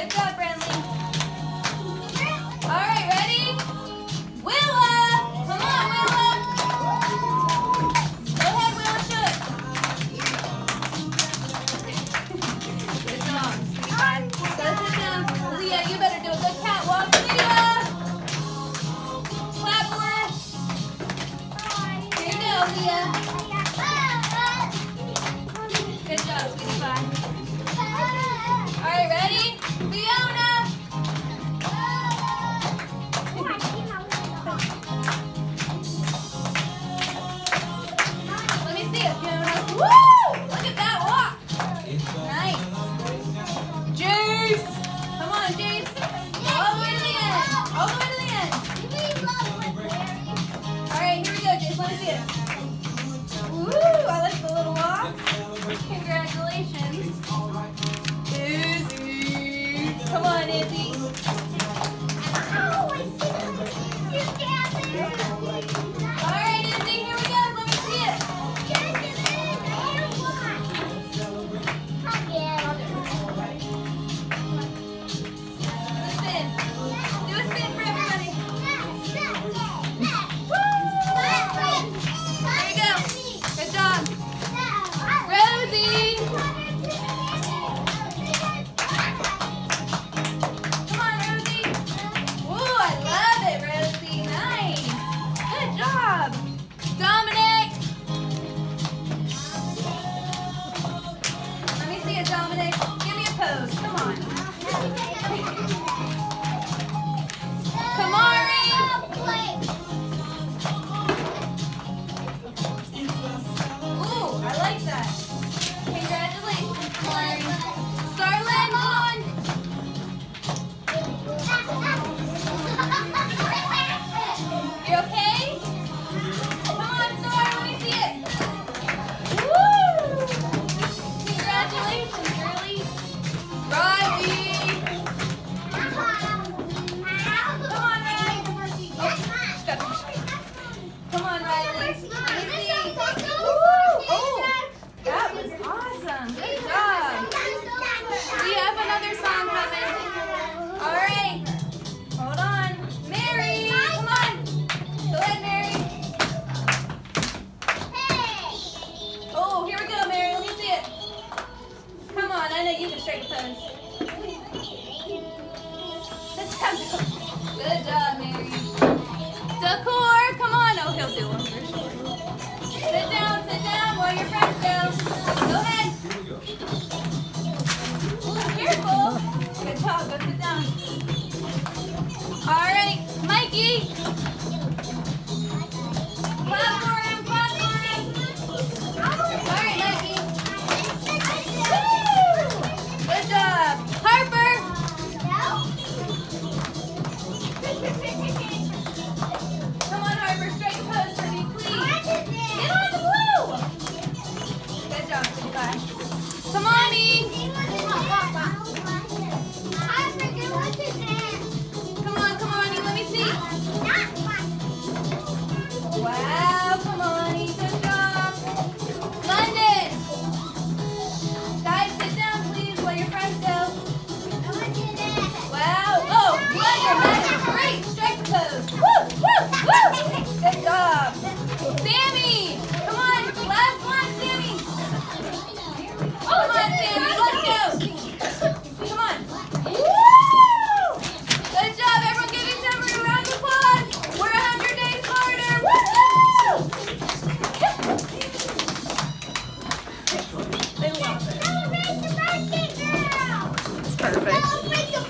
Good job, Brantley. All right, ready? Come on, Go ahead, Good job, Leah, you better do catwalk. Leah! Here you go, Leah. Good job, sweetie pie ready? Fiona. Let me see it, Woo! Look at that walk. Nice. Jace. Come on, Jace. All the way to the end. All the way to the end. All right, here we go, Jace. Let me see it. Woo! I like the A. Come on. Kamari. Oh, Show your friends, Joe. Go ahead. Here. Careful. Good job. Go sit down. All right, Mikey.